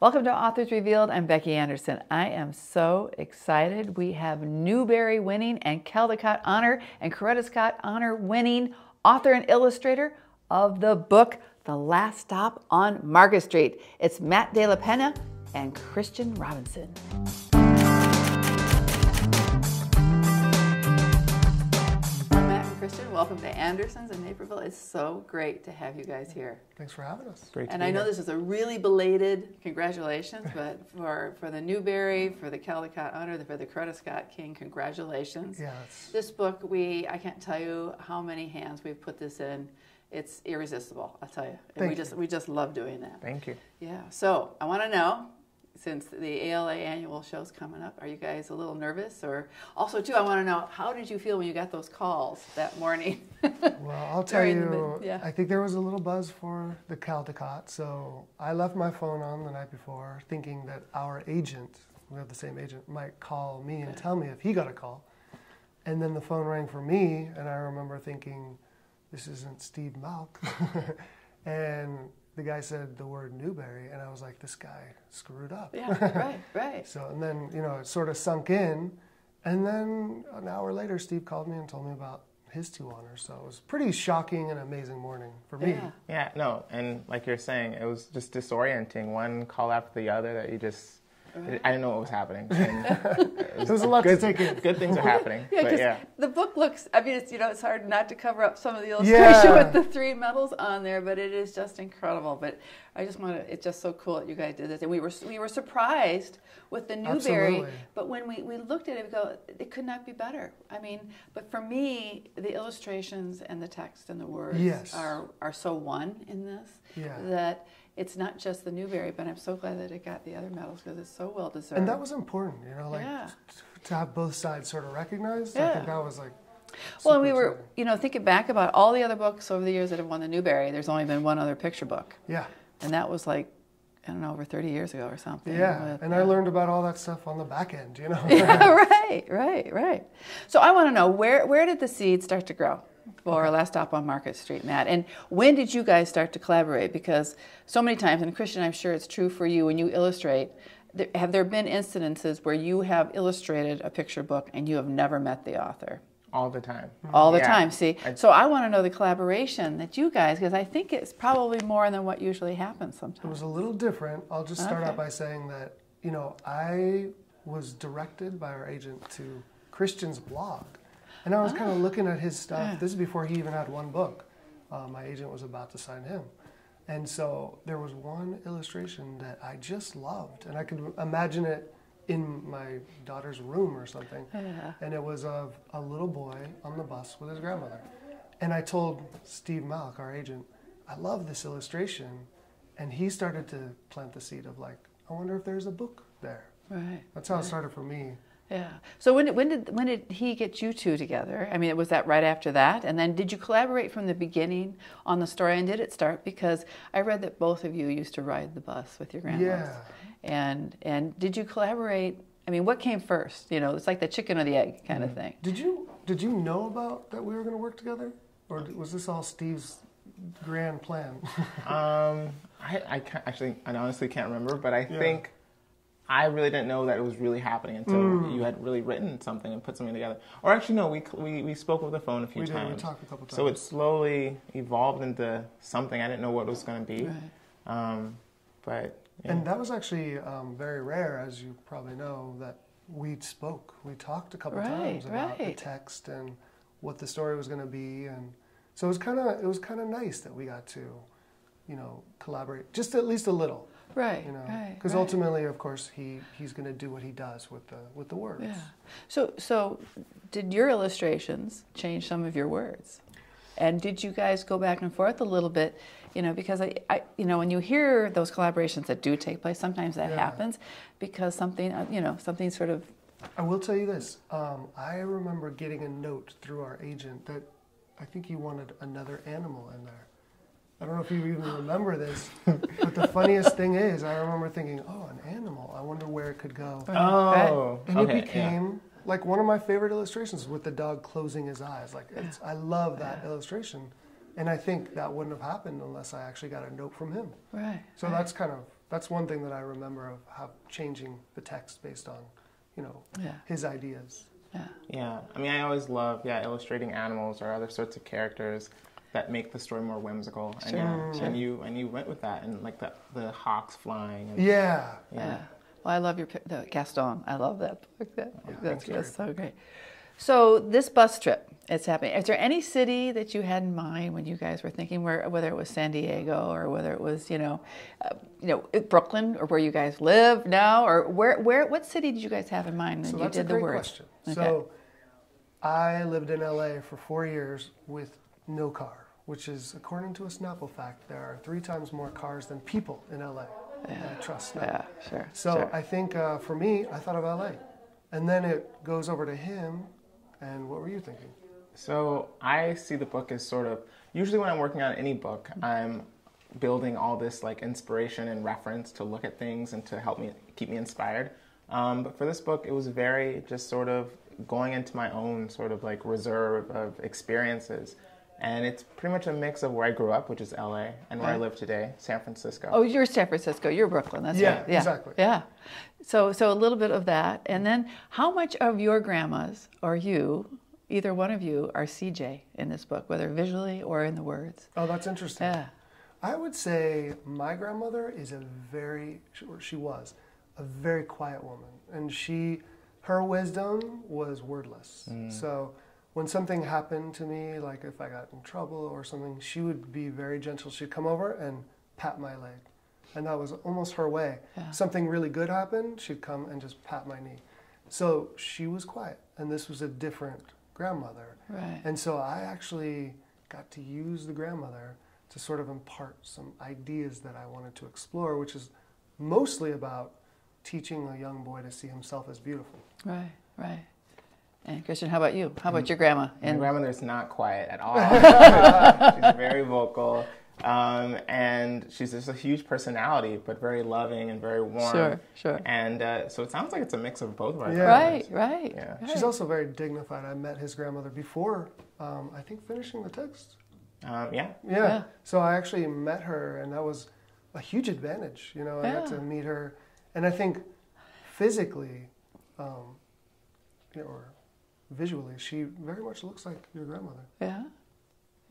Welcome to Authors Revealed. I'm Becky Anderson. I am so excited. We have Newbery winning and Caldecott honor and Coretta Scott honor winning author and illustrator of the book The Last Stop on Market Street. It's Matt de la Peña and Christian Robinson. Christian. Welcome to Anderson's in Naperville. It's so great to have you guys here. Thanks for having us. Great and I know here. this is a really belated congratulations, but for, for the Newbery, for the Caldecott Honor, for the Coretta Scott King, congratulations. Yes. This book, we I can't tell you how many hands we've put this in. It's irresistible, I'll tell you. And Thank we just we just love doing that. Thank you. Yeah. So I want to know since the ALA annual show's coming up. Are you guys a little nervous? Or also, too, I want to know how did you feel when you got those calls that morning? well, I'll tell you, yeah. I think there was a little buzz for the Caldecott. So I left my phone on the night before, thinking that our agent, we have the same agent, might call me and tell me if he got a call. And then the phone rang for me, and I remember thinking, this isn't Steve Malk. and the guy said the word Newbery, and I was like, this guy screwed up. Yeah, right, right. so, and then, you know, it sort of sunk in. And then an hour later, Steve called me and told me about his two honors. So it was pretty shocking and amazing morning for me. Yeah. yeah, no, and like you're saying, it was just disorienting. One call after the other that you just Right. I didn't know what was happening. Uh, it was, was a lot good, to take in. Good things are happening. yeah, because yeah. the book looks. I mean, it's you know, it's hard not to cover up some of the illustration yeah. with the three medals on there, but it is just incredible. But I just want to. It's just so cool that you guys did this, and we were we were surprised with the Newbery. Absolutely. But when we we looked at it, we go, it could not be better. I mean, but for me, the illustrations and the text and the words yes. are are so one in this yeah. that it's not just the Newbery, but I'm so glad that it got the other medals because it's so well deserved. And that was important, you know, like yeah. to have both sides sort of recognized. Yeah. I think that was like. Well, and we were, you know, thinking back about all the other books over the years that have won the Newbery. There's only been one other picture book. Yeah. And that was like, I don't know, over 30 years ago or something. Yeah, with, and I learned about all that stuff on the back end, you know. yeah, right, right, right. So I want to know where where did the seed start to grow? For our last stop on Market Street, Matt. And when did you guys start to collaborate? Because so many times, and Christian, I'm sure it's true for you when you illustrate. Have there been incidences where you have illustrated a picture book and you have never met the author? All the time. All the yeah. time. See, I, so I want to know the collaboration that you guys, because I think it's probably more than what usually happens sometimes. It was a little different. I'll just start okay. out by saying that you know I was directed by our agent to Christian's blog. And I was oh. kind of looking at his stuff. Yeah. This is before he even had one book. Uh, my agent was about to sign him. And so there was one illustration that I just loved, and I could imagine it in my daughter's room or something. Yeah. And it was of a little boy on the bus with his grandmother. And I told Steve Malk, our agent, I love this illustration. And he started to plant the seed of like, I wonder if there's a book there. Right. That's how right. it started for me. Yeah. So when, when did when did he get you two together? I mean, was that right after that? And then did you collaborate from the beginning on the story? And did it start because I read that both of you used to ride the bus with your grandmas. Yeah. And and did you collaborate? I mean, what came first? You know, it's like the chicken or the egg kind mm-hmm. of thing. Did you did you know about that we were going to work together, or was this all Steve's grand plan? um, I I actually I honestly can't remember, but I yeah. think I really didn't know that it was really happening until mm. you had really written something and put something together. Or actually, no, we we, we spoke over the phone a few we times. Did, we talked a couple times. So it slowly evolved into something I didn't know what it was going to be. Right. Um, but yeah. and that was actually um, very rare, as you probably know, that we spoke. We talked a couple right, times about right. the text and what the story was going to be, and so it was kind of it was kind of nice that we got to, you know, collaborate just at least a little. Right. You know, because right. ultimately, of course, he he's going to do what he does with the with the words. Yeah. So so, did your illustrations change some of your words? And did you guys go back and forth a little bit? You know, because I, I you know, when you hear those collaborations that do take place, sometimes that yeah. happens because something, uh, you know, something sort of. I will tell you this. Um, I remember getting a note through our agent that I think he wanted another animal in there. I don't know if you even remember this, but the funniest thing is, I remember thinking, "Oh, an animal. I wonder where it could go." Oh, and okay, it became yeah. like one of my favorite illustrations with the dog closing his eyes. Like, I love that yeah. illustration, and I think that wouldn't have happened unless I actually got a note from him. Right. So right. that's kind of that's one thing that I remember of how changing the text based on, you know, yeah. his ideas. Yeah. Yeah. I mean, I always love yeah illustrating animals or other sorts of characters that make the story more whimsical. Sure. And, sure. and you and you went with that and like the the hawks flying. And, yeah. yeah. yeah. Well, I love your the Gaston. I love that book. That, yeah, that's, that's so great. So this bus trip, it's happening. Is there any city that you had in mind when you guys were thinking, where whether it was San Diego or whether it was, you know, uh, you know, Brooklyn or where you guys live now, or where, where, what city did you guys have in mind when so you did the work? Question. Okay. So I lived in LA for four years with no car, which is, according to a Snapple fact, there are three times more cars than people in LA. Yeah. I trust. Yeah, sure. So sure. I think uh, for me, I thought of LA, and then it goes over to him and what were you thinking? So I see the book as sort of usually when I'm working on any book, I'm building all this like inspiration and reference to look at things and to help me keep me inspired. Um, but for this book, it was very just sort of going into my own sort of like reserve of experiences. And it's pretty much a mix of where I grew up, which is LA, and where I live today, San Francisco. Oh, you're San Francisco. You're Brooklyn. That's yeah, right. Yeah, exactly. Yeah. So, so a little bit of that, and then how much of your grandmas or you, either one of you, are CJ in this book, whether visually or in the words? Oh, that's interesting. Yeah. I would say my grandmother is a very, she was, a very quiet woman, and she, her wisdom was wordless. Mm. So when something happened to me, like if I got in trouble or something, she would be very gentle. She'd come over and pat my leg. And that was almost her way. Yeah. Something really good happened, she'd come and just pat my knee. So she was quiet. And this was a different grandmother. Right. And so I actually got to use the grandmother to sort of impart some ideas that I wanted to explore, which is mostly about teaching a young boy to see himself as beautiful. Right, right. And Christian, how about you? How about your grandma? And My grandmother's not quiet at all. she's very vocal. Um, and she's just a huge personality, but very loving and very warm. Sure, sure. And uh, so it sounds like it's a mix of both of our yeah. Right, right. Yeah. Right. She's also very dignified. I met his grandmother before, um, I think, finishing the text. Um, yeah. yeah. yeah. So I actually met her, and that was a huge advantage. You know, I got to meet her, and I think physically, um, you know, or visually, she very much looks like your grandmother. Yeah.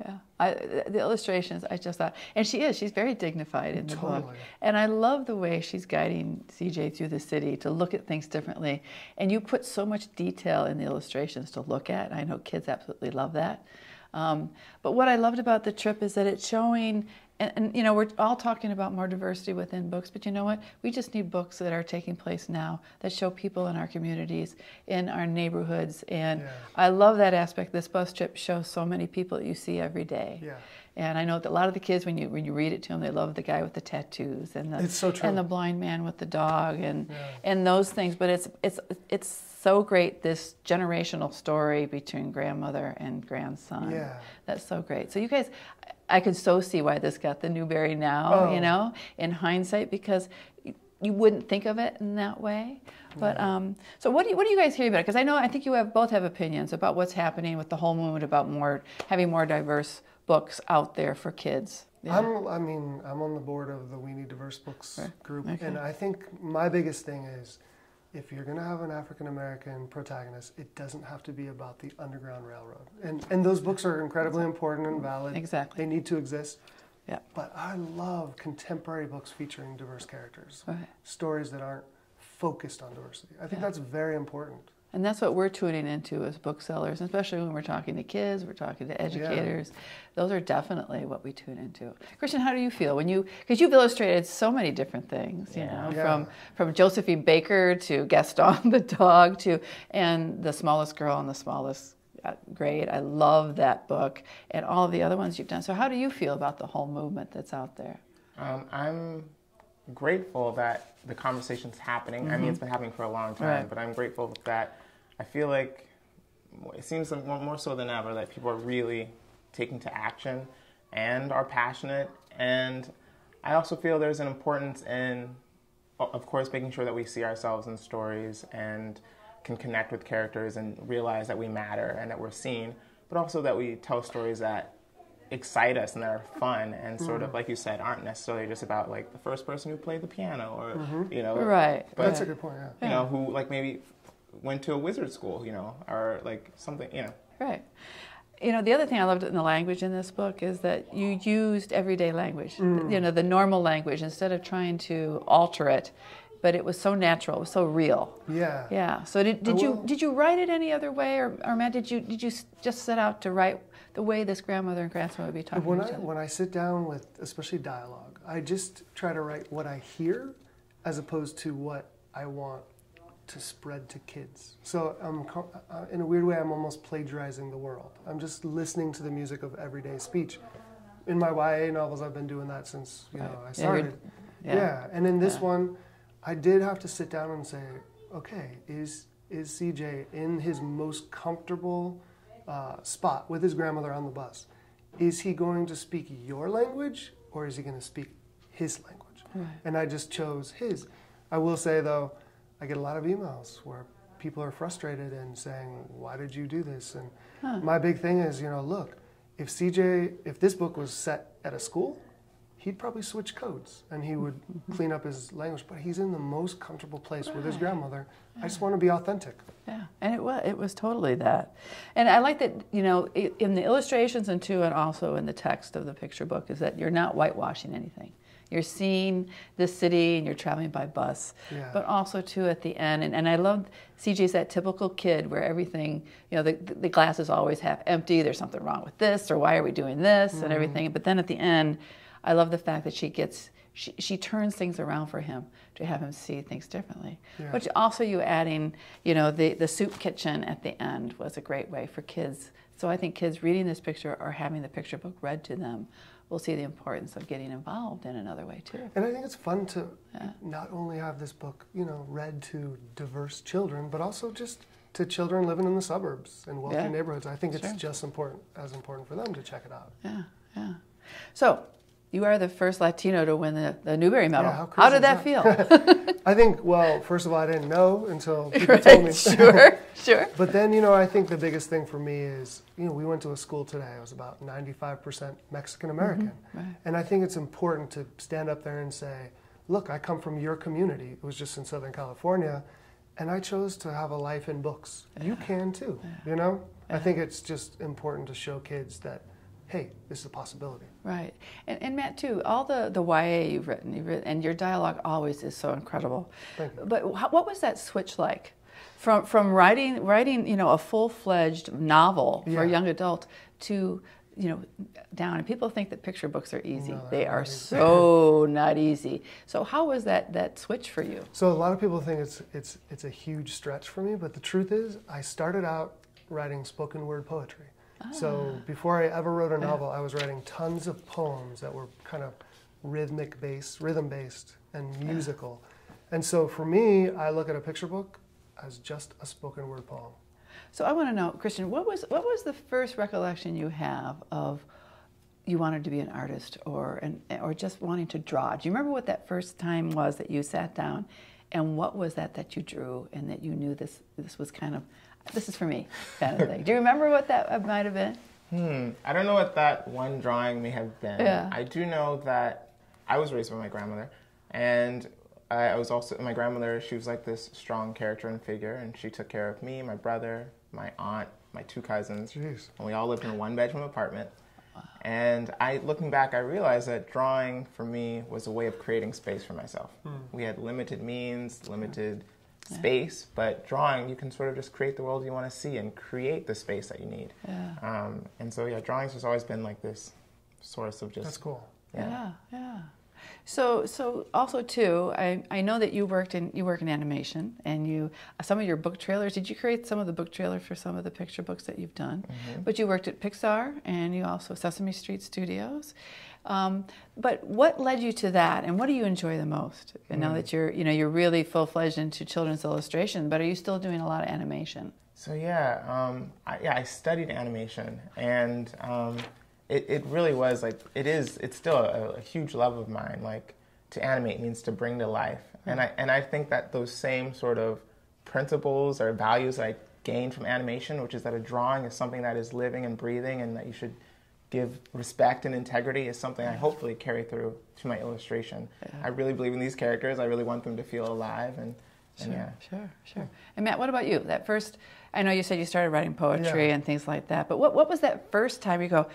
Yeah, I, the illustrations, I just thought, and she is, she's very dignified in the totally. book. And I love the way she's guiding CJ through the city to look at things differently. And you put so much detail in the illustrations to look at. I know kids absolutely love that. Um, but what I loved about the trip is that it's showing and, and, you know we're all talking about more diversity within books but you know what? We just need books that are taking place now that show people in our communities in our neighborhoods and yeah. i love that aspect. This bus trip shows so many people that you see every day. Yeah. and i know that a lot of the kids when you when you read it to them they love the guy with the tattoos and the so and the blind man with the dog and yeah. and those things. But it's it's it's so great this generational story between grandmother and grandson. Yeah. That's so great. So you guys I could so see why this got the Newbery now, oh. you know, in hindsight, because you wouldn't think of it in that way. But um, so what do you, what do you guys hear about it? Because I know I think you have both have opinions about what's happening with the whole movement about more having more diverse books out there for kids. Yeah. I'm, I mean, I'm on the board of the We Need Diverse Books right. group, okay. and I think my biggest thing is if you're going to have an African American protagonist, it doesn't have to be about the Underground Railroad. And, and those books are incredibly important and valid. Exactly. They need to exist. Yeah. But I love contemporary books featuring diverse characters, right. stories that aren't focused on diversity. I think yeah. that's very important. And that's what we're tuning into as booksellers, especially when we're talking to kids, we're talking to educators. Yeah. Those are definitely what we tune into. Christian, how do you feel when you because you've illustrated so many different things, you yeah. know, yeah. from from Josephine Baker to Gaston the dog to and the smallest girl in the smallest uh, grade. I love that book and all the other ones you've done. So how do you feel about the whole movement that's out there? Um, I'm grateful that the conversation's happening. Mm-hmm. I mean, mm-hmm. it's been happening for a long time, right. but I'm grateful that I feel like it seems more so than ever that people are really taking to action and are passionate. And I also feel there's an importance in, of course, making sure that we see ourselves in stories and can connect with characters and realize that we matter and that we're seen, but also that we tell stories that excite us and that are fun and sort mm. of like you said aren't necessarily just about like the first person who played the piano or mm-hmm. you know right but that's a good point yeah you know who like maybe went to a wizard school you know or like something you know right you know the other thing i loved in the language in this book is that you used everyday language mm. you know the normal language instead of trying to alter it but it was so natural, it was so real. Yeah. Yeah. So did, did you did you write it any other way, or, or Matt, did you did you just set out to write the way this grandmother and grandson would be talking? When I when I sit down with especially dialogue, I just try to write what I hear, as opposed to what I want to spread to kids. So I'm uh, in a weird way, I'm almost plagiarizing the world. I'm just listening to the music of everyday speech. In my YA novels, I've been doing that since you know I started. Yeah, yeah. and in this yeah. one I did have to sit down and say, okay, is is CJ in his most comfortable uh, spot with his grandmother on the bus? Is he going to speak your language or is he going to speak his language? Right. And I just chose his. I will say though, I get a lot of emails where people are frustrated and saying, "Why did you do this?" And huh. my big thing is, you know, look, if CJ, if this book was set at a school, he'd probably switch codes and he would clean up his language. But he's in the most comfortable place right. with his grandmother. Yeah. I just want to be authentic. Yeah, and it was it was totally that. And I like that you know in the illustrations and too, and also in the text of the picture book is that you're not whitewashing anything. You're seeing the city and you're traveling by bus, yeah. but also too at the end. And, and I love CJ's that typical kid where everything, you know, the, the glass is always half empty. There's something wrong with this, or why are we doing this, mm-hmm. and everything. But then at the end, I love the fact that she gets she, she turns things around for him to have him see things differently. Yeah. But also you adding, you know, the, the soup kitchen at the end was a great way for kids. So I think kids reading this picture or having the picture book read to them will see the importance of getting involved in another way too. And I think it's fun to yeah. not only have this book, you know, read to diverse children, but also just to children living in the suburbs and wealthy yeah. neighborhoods. I think it's just important as important for them to check it out. Yeah, yeah. So you are the first Latino to win the, the Newbery Medal. Yeah, how, how, did that, that? feel? I think, well, first of all, I didn't know until people right, told me. sure, sure. But then, you know, I think the biggest thing for me is, you know, we went to a school today. It was about 95% Mexican American. Mm-hmm, right. And I think it's important to stand up there and say, look, I come from your community. It was just in Southern California. And I chose to have a life in books. Yeah. You can too, yeah. you know? I think it's just important to show kids that hey, this is a possibility. Right. And, and Matt, too, all the, the YA you've written, you've written, and your dialogue always is so incredible. Thank you. But what was that switch like? From, from writing, writing, you know, a full-fledged novel yeah. for a young adult to, you know, down. And people think that picture books are easy. No, they are so not easy. So how was that, that switch for you? So a lot of people think it's, it's, it's a huge stretch for me, but the truth is I started out writing spoken word poetry. So ah. before I ever wrote a novel, I was writing tons of poems that were kind of rhythmic based, rhythm based, and musical. And so for me, I look at a picture book as just a spoken word poem. So I want to know, Christian, what was what was the first recollection you have of you wanted to be an artist or an, or just wanting to draw? Do you remember what that first time was that you sat down, and what was that that you drew and that you knew this this was kind of this is for me, kind of thing. Do you remember what that might have been? Hmm. I don't know what that one drawing may have been. Yeah. I do know that I was raised by my grandmother, and I was also my grandmother. She was like this strong character and figure, and she took care of me, my brother, my aunt, my two cousins, Jeez. and we all lived in a one-bedroom apartment. And I, looking back, I realized that drawing for me was a way of creating space for myself. Hmm. We had limited means, limited space, yeah. but drawing, you can sort of just create the world you want to see and create the space that you need. Yeah. Um, and so, yeah, drawing's has always been like this source of just. That's cool. Yeah, yeah. yeah. So, so also too, I, I know that you worked in you work in animation, and you some of your book trailers. Did you create some of the book trailers for some of the picture books that you've done? Mm-hmm. But you worked at Pixar, and you also Sesame Street Studios, um, but what led you to that, and what do you enjoy the most? Mm. Now that you're, you know, you're really full fledged into children's illustration, but are you still doing a lot of animation? So yeah, um, I, yeah, I studied animation, and um, it, it really was like it is. It's still a, a, huge love of mine. Like to animate means to bring to life, mm. and I and I think that those same sort of principles or values that I gained from animation, which is that a drawing is something that is living and breathing, and that you should give respect and integrity is something I hopefully carry through to my illustration. Yeah. I really believe in these characters. I really want them to feel alive and, and yeah. Sure, sure. And Matt, what about you? That first, I know you said you started writing poetry yeah. and things like that, but what, what was that first time you go,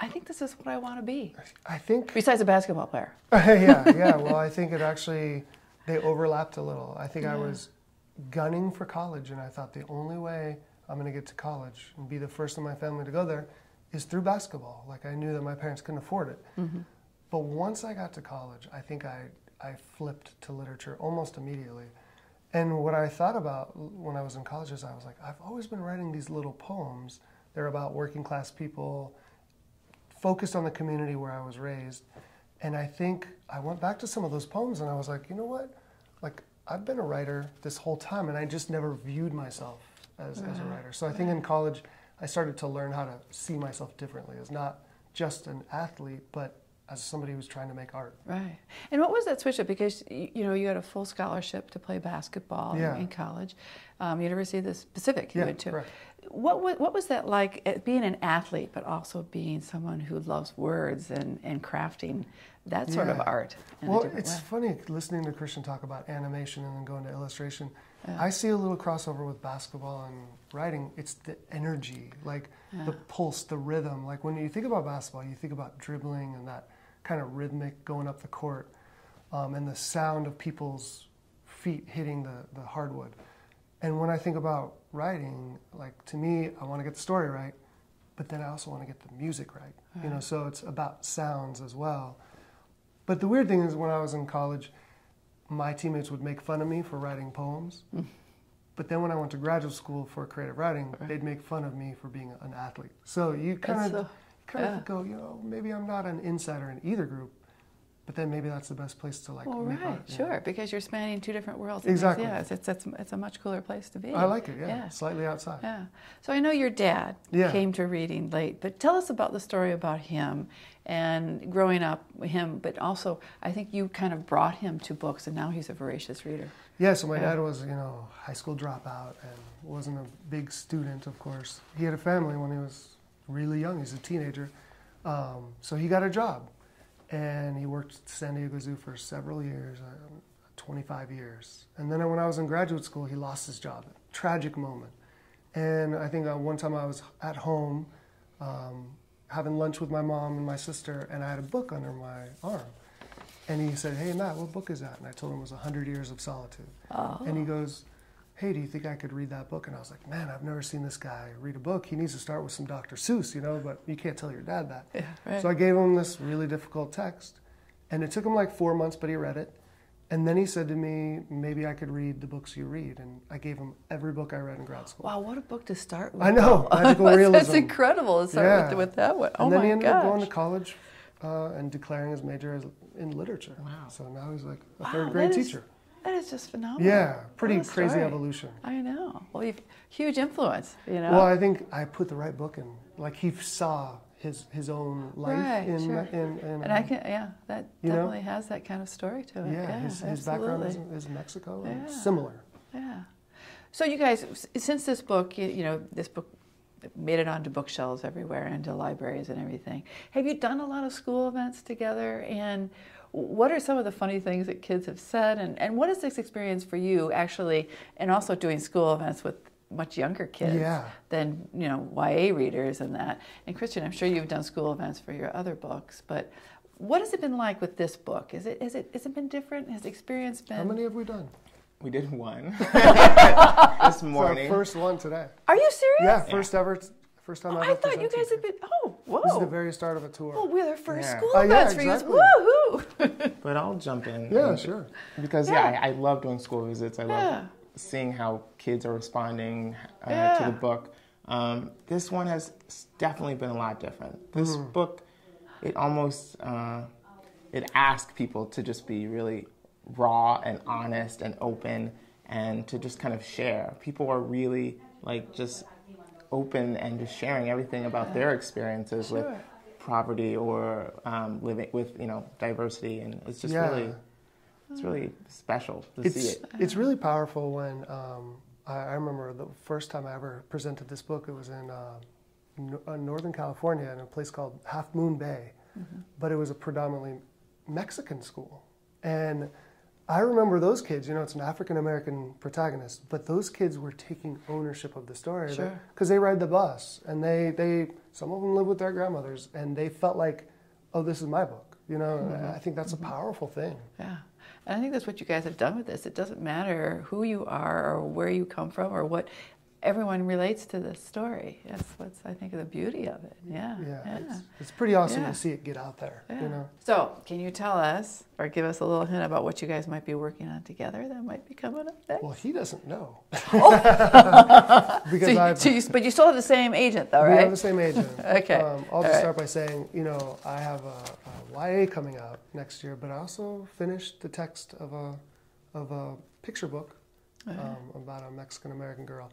I think this is what I want to be? I think. Besides a basketball player. yeah, yeah. Well, I think it actually, they overlapped a little. I think yeah. I was gunning for college, and I thought the only way I'm going to get to college and be the first in my family to go there is through basketball. Like I knew that my parents couldn't afford it. Mm-hmm. But once I got to college, I think I, I flipped to literature almost immediately. And what I thought about when I was in college is I was like, I've always been writing these little poems. They're about working class people, focused on the community where I was raised. And I think I went back to some of those poems and I was like, you know what? Like, I've been a writer this whole time and I just never viewed myself as, as a writer. So I think in college, I started to learn how to see myself differently as not just an athlete, but as somebody who's trying to make art. Right. And what was that switch up? Because you know you had a full scholarship to play basketball yeah. in college, um, University of the Pacific. You yeah, went to. Correct. What, what, what was that like eh, being an athlete, but also being someone who loves words and, and crafting that sort yeah. of art? well, it's way. funny listening to Christian talk about animation and then going to illustration. Yeah. I see a little crossover with basketball and writing. It's the energy, like yeah. the pulse, the rhythm. Like when you think about basketball, you think about dribbling and that kind of rhythmic going up the court, um, and the sound of people's feet hitting the, the hardwood. And when I think about writing, like to me, I want to get the story right, but then I also want to get the music right. right. You know, so it's about sounds as well. But the weird thing is, when I was in college, my teammates would make fun of me for writing poems. Mm. But then when I went to graduate school for creative writing, right. they'd make fun of me for being an athlete. So you kind of kind yeah. of go, you know, maybe I'm not an insider in either group, but then maybe that's the best place to like. Well, right, art, sure, because you're spanning two different worlds. Exactly. Yeah, it's, it's, it's, a much cooler place to be. I like it. Yeah, yeah. slightly outside. Yeah. So I know your dad yeah. came to reading late, but tell us about the story about him and growing up with him, but also I think you kind of brought him to books, and now he's a voracious reader. Yeah. So my yeah. dad was, you know, high school dropout and wasn't a big student, of course. He had a family when he was really young. He's a teenager. Um, so he got a job and he worked at San Diego Zoo for several years, uh, 25 years. And then when I was in graduate school, he lost his job. Tragic moment. And I think uh, one time I was at home um, having lunch with my mom and my sister, and I had a book under my arm. And he said, Hey, Matt, what book is that? And I told him it was 100 Years of Solitude. Oh. And he goes, hey, do you think I could read that book? And I was like, man, I've never seen this guy read a book. He needs to start with some Dr. Seuss, you know, but you can't tell your dad that. Yeah, right. So I gave him this really difficult text. And it took him like four months, but he read it. And then he said to me, maybe I could read the books you read. And I gave him every book I read in grad school. Wow, what a book to start with. I know, magical realism. That's incredible to start yeah. with, with, that one. Oh and then he ended gosh. up going to college uh, and declaring his major as, in literature. Wow. So now he's like a wow, third grade teacher. That is just phenomenal. Yeah, pretty crazy evolution. I know. Well, you've huge influence, you know. Well, I think I put the right book in. Like he saw his his own life right, in, sure. in, in, and I can yeah that definitely know? has that kind of story to it. Yeah, yeah his, his background is, is Mexico yeah. similar. Yeah. So you guys, since this book, you, you know, this book made it onto bookshelves everywhere, into libraries and everything. Have you done a lot of school events together and? What are some of the funny things that kids have said? And, and what is this experience for you actually and also doing school events with much younger kids yeah. than you know YA readers and that? And Christian I'm sure you've done school events for your other books but what has it been like with this book? Is it is it has it been different? Has experience been how many have we done? We did one. This morning. first one today. Are you serious? Yeah first yeah. ever First time oh, I, I thought you guys had been. Oh, whoa! This is the very start of a tour. Oh, we're the first yeah. school uh, events yeah, exactly. for you. Woohoo! but I'll jump in. Yeah, sure. Because yeah, I, I, love doing school visits. I love seeing how kids are responding uh, to the book. Um, this one has definitely been a lot different. This mm. book, it almost uh, it asks people to just be really raw and honest and open and to just kind of share. People are really like just open and just sharing everything about their experiences sure. with poverty or um, living with you know diversity, and it's just yeah. really it's really special to it's, see it. It's really powerful when um, I, I, remember the first time I ever presented this book. It was in uh, uh, Northern California in a place called Half Moon Bay, mm-hmm. but it was a predominantly Mexican school. And I remember those kids, you know, it's an African American protagonist, but those kids were taking ownership of the story because sure. they ride the bus and they, they, some of them live with their grandmothers and they felt like, oh, this is my book. You know, mm-hmm. I think that's mm-hmm. a powerful thing. Yeah. And I think that's what you guys have done with this. It doesn't matter who you are or where you come from or what everyone relates to this story. That's what's I think the beauty of it. Yeah. Yeah. yeah. It's, it's, pretty awesome yeah. to see it get out there. Yeah. You know. So can you tell us or give us a little hint about what you guys might be working on together that might be coming up next? Well, he doesn't know. Oh. because so you, but you still have the same agent, though, right? We have the same agent. okay. Um, I'll just right. start by saying, you know, I have a, a YA coming out next year, but I also finished the text of a of a picture book um, about a Mexican American girl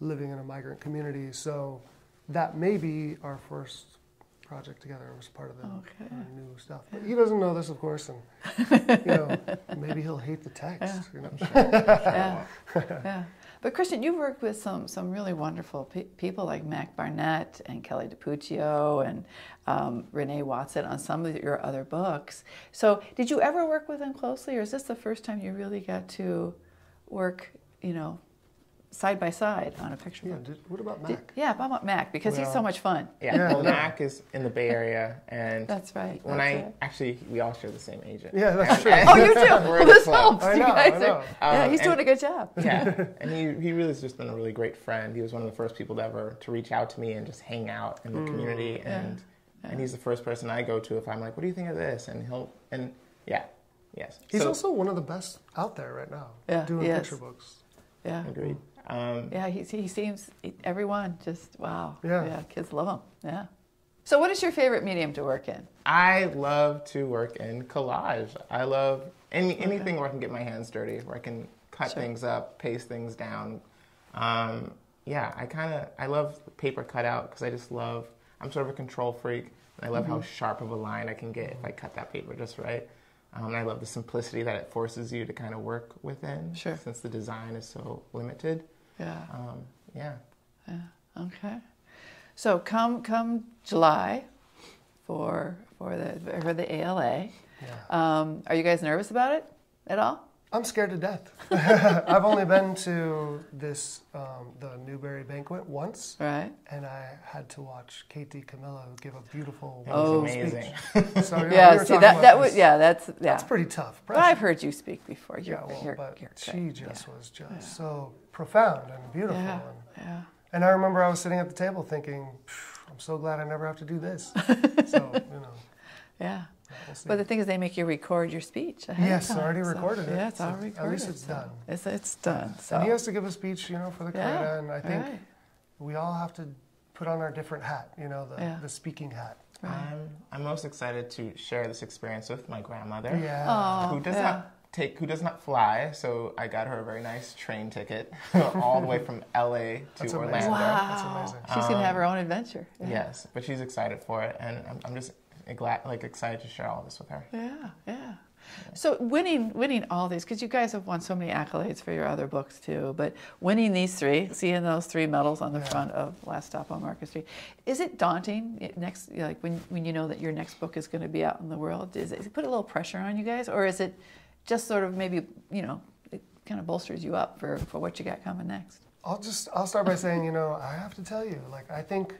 living in a migrant community. So that may be our first project together was part of the okay. new stuff. But he doesn't know this, of course, and you know, maybe he'll hate the text. Yeah. You know? yeah. yeah. But Christian, you've worked with some some really wonderful pe- people like Mac Barnett and Kelly DiPucchio and um, Renee Watson on some of your other books. So, did you ever work with them closely, or is this the first time you really got to work, you know, side by side on a picture yeah, book. Did, what about Mac? Did, yeah, about Mac because well, he's so much fun. Yeah, yeah well, Mac is in the Bay Area, and that's right. When that's I right. actually, we all share the same agent. Yeah, that's true. oh, you do. well, this helps. I know, you guys I know. Are, yeah, he's um, doing a good job. Yeah, and he he really has just been a really great friend. He was one of the first people to ever to reach out to me and just hang out in the mm, community, and yeah. and he's the first person I go to if I'm like, what do you think of this? And he'll and yeah. Yes. He's so, also one of the best out there right now. Yeah, doing picture books. Yeah. Agreed. Um, yeah, he, he seems, everyone just, wow. Yeah. yeah. Kids love him. Yeah. So, what is your favorite medium to work in? I love to work in collage. I love any, anything where I can get my hands dirty, where I can cut sure. things up, paste things down. Um, yeah, I kind of, I love paper cutout because I just love, I'm sort of a control freak. And I love mm-hmm. how sharp of a line I can get if I cut that paper just right. Um, and I love the simplicity that it forces you to kind of work within, sure. since the design is so limited. Yeah. Um, yeah. Yeah. Okay. So come come July for for the for the ALA. Yeah. Um, are you guys nervous about it at all? I'm scared to death. I've only been to this um, the Newbery banquet once, right? And I had to watch Kate DiCamillo give a beautiful, oh, amazing. so, you know, yeah, we see that that was yeah, that's yeah. That's pretty tough. I've heard you speak before. You're, yeah, well, you're, but you're she just yeah. was just yeah. so profound and beautiful. Yeah, and, yeah. and I remember I was sitting at the table thinking, I'm so glad I never have to do this. so you know. Yeah. We'll but the thing is, they make you record your speech. yes, I already recorded it. Yeah, it's already recorded. At least it's so done. It's, it's done. So. And he has to give a speech, you know, for the yeah, and I think right. we all have to put on our different hat, you know, the, yeah. the speaking hat. Right. I'm, I'm most excited to share this experience with my grandmother, yeah. who does not take who does not fly, so I got her a very nice train ticket all the way from LA to That's Orlando. Amazing. Wow. That's amazing. She's um, gonna have her own adventure. Yeah. Yes, but she's excited for it, and I'm, I'm just glad, like excited to share all this with her. Yeah, yeah. So winning, winning all these, because you guys have won so many accolades for your other books too. But winning these three, seeing those three medals on the yeah. front of Last Stop on Market Street, is it daunting? Next, like when when you know that your next book is going to be out in the world, does it put a little pressure on you guys, or is it just sort of maybe you know it kind of bolsters you up for for what you got coming next? I'll just I'll start by saying you know I have to tell you like I think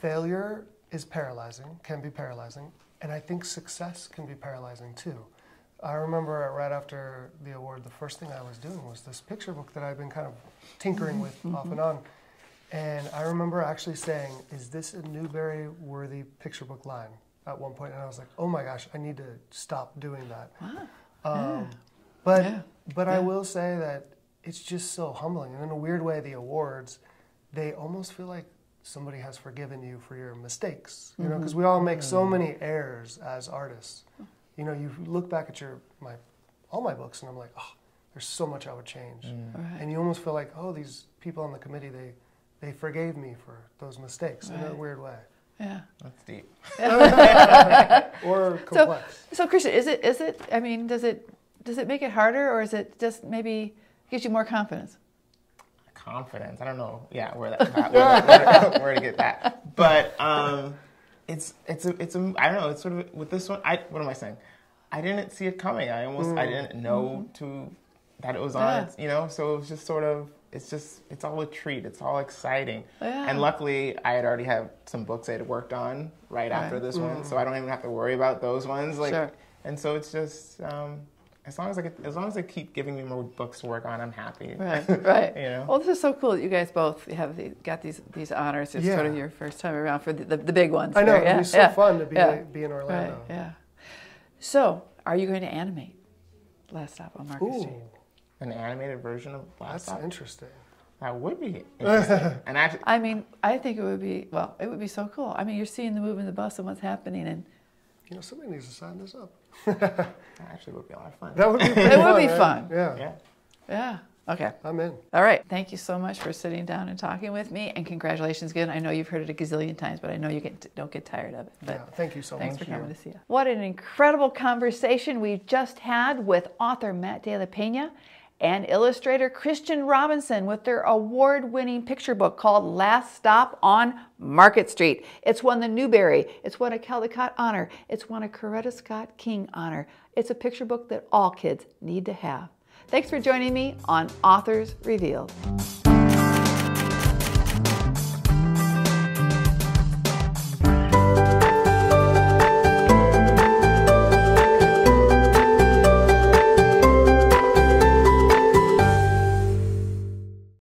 failure is paralyzing, can be paralyzing, and I think success can be paralyzing too. I remember right after the award, the first thing I was doing was this picture book that I've been kind of tinkering with mm-hmm. off and on. And I remember actually saying, Is this a Newbery worthy picture book line at one point? And I was like, Oh my gosh, I need to stop doing that. Wow. Um, yeah. But, yeah. but yeah. I will say that it's just so humbling. And in a weird way, the awards, they almost feel like somebody has forgiven you for your mistakes. You know, because mm-hmm. we all make so many errors as artists. You know, you look back at your my all my books, and I'm like, oh, there's so much I would change. Mm. Right. And you almost feel like, oh, these people on the committee, they they forgave me for those mistakes right. in a weird way. Yeah, that's deep. or complex. So, so Christian, is it is it? I mean, does it does it make it harder, or is it just maybe gives you more confidence? Confidence. I don't know, yeah, where that, where, where, where, to get that, but um, it's it's a it's a I don't know. It's sort of with this one. I what am I saying? I didn't see it coming. I almost mm. I didn't know mm. to that it was on. You know, so it was just sort of it's just it's all a treat. It's all exciting. Yeah. And luckily, I had already have some books I had worked on right, right. after this mm. one, so I don't even have to worry about those ones. Like, sure. and so it's just. Um, as long as I get, as long as they keep giving me more books to work on, I'm happy. Right, right. you know. Well, this is so cool that you guys both have the, got these these honors. It's yeah. sort of your first time around for the, the, the big ones. I know. Yeah. It was so yeah. fun to be yeah. be in Orlando. Right. Yeah. So, are you going to animate Last Stop on Market Ooh. Street? An animated version of Last That's Stop. That's interesting. That would be interesting. and actually, I mean, I think it would be well. It would be so cool. I mean, you're seeing the move in the bus and what's happening, and you know, somebody needs to sign this up. that actually would be a lot of fun. That would be. it would be fun. Yeah. Yeah. Yeah. Okay. I'm in. All right. Thank you so much for sitting down and talking with me, and congratulations again. I know you've heard it a gazillion times, but I know you get, don't get tired of it. But yeah, thank you so thanks much. Thanks for coming to see us. What an incredible conversation we've just had with author Matt de la Peña and illustrator Christian Robinson with their award winning picture book called Last Stop on Market Street. It's won the Newbery, it's won a Caldecott Honor, it's won a Coretta Scott King Honor. It's a picture book that all kids need to have. Thanks for joining me on Authors Revealed.